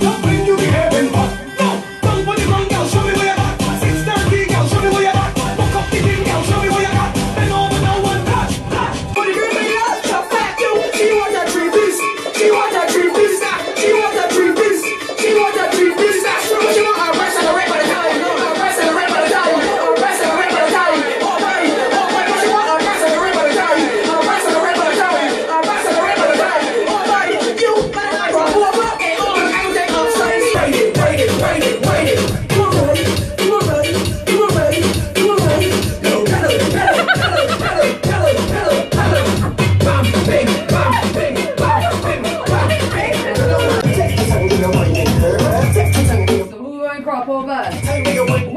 Então brinde o Take me you want